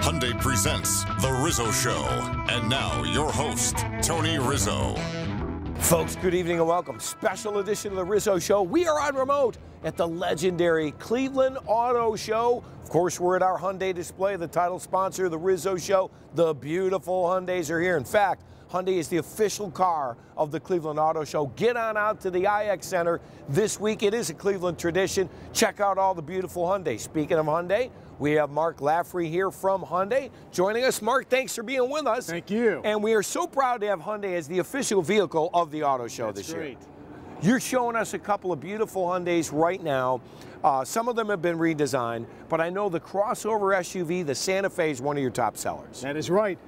Hyundai presents The Rizzo Show. And now, your host, Tony Rizzo. Folks, good evening and welcome. Special edition of The Rizzo Show. We are on remote at the legendary Cleveland Auto Show. Of course, we're at our Hyundai display, the title sponsor of The Rizzo Show. The beautiful Hyundais are here. In fact, Hyundai is the official car of the Cleveland Auto Show. Get on out to the IX Center this week. It is a Cleveland tradition. Check out all the beautiful Hyundai. Speaking of Hyundai, we have Mark Laffrey here from Hyundai joining us. Mark, thanks for being with us. Thank you. And we are so proud to have Hyundai as the official vehicle of the auto show That's this great. year. You're showing us a couple of beautiful Hyundais right now. Uh, some of them have been redesigned, but I know the crossover SUV, the Santa Fe, is one of your top sellers. That is right.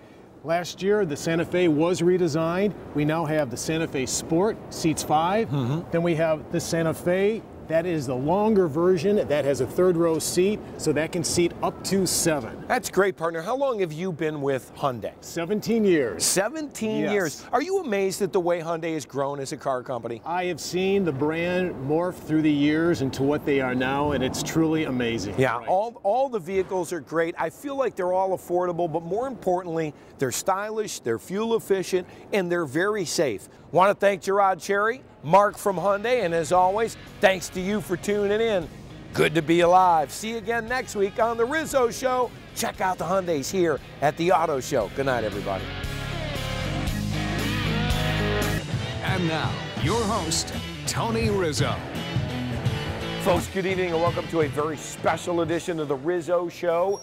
Last year, the Santa Fe was redesigned. We now have the Santa Fe Sport, seats 5 Mm-hmm. Then we have the Santa Fe. That is the longer version that has a third row seat, so that can seat up to seven. That's great, partner. How long have you been with Hyundai? 17 years. 17 Yes. years. Are you amazed at the way Hyundai has grown as a car company? I have seen the brand morph through the years into what they are now, and it's truly amazing. Yeah, Right. all, all the vehicles are great. I feel like they're all affordable, but more importantly, they're stylish, they're fuel efficient, and they're very safe. Want to thank Gerard Cherry, Mark from Hyundai, and as always, thanks to you for tuning in. Good to be alive. See you again next week on The Rizzo Show. Check out the Hyundais here at the Auto Show. Good night, everybody. And now, your host, Tony Rizzo. Folks, good evening and welcome to a very special edition of the Rizzo Show.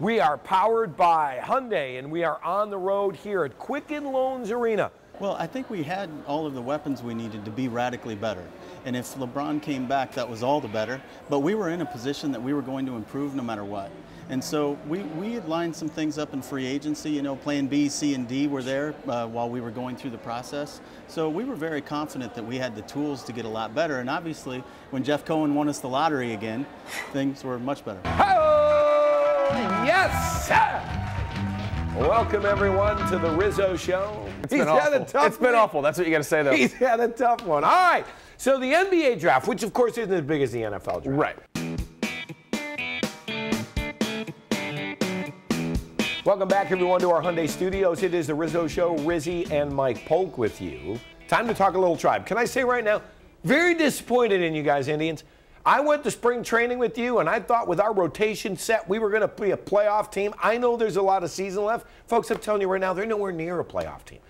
We are powered by Hyundai and we are on the road here at Quicken Loans Arena. Well, I think we had all of the weapons we needed to be radically better. And if LeBron came back, that was all the better. But we were in a position that we were going to improve no matter what. And so we, we had lined some things up in free agency. You know, plan B, C, and D were there uh, while we were going through the process. So we were very confident that we had the tools to get a lot better. And obviously, when Jeff Cohen won us the lottery again, things were much better. Oh, yes, sir. Welcome everyone to the Rizzo Show. It's been awful. It's been week. awful. That's what you got to say, though. He's had a tough one. All right. So the NBA draft, which of course isn't as big as the NFL draft. Right. Welcome back, everyone, to our Hyundai Studios. It is the Rizzo Show. Rizzy and Mike Polk with you. Time to talk a little tribe. Can I say right now, very disappointed in you guys, Indians. I went to spring training with you, and I thought with our rotation set, we were going to be a playoff team. I know there's a lot of season left. Folks, I'm telling you right now, they're nowhere near a playoff team.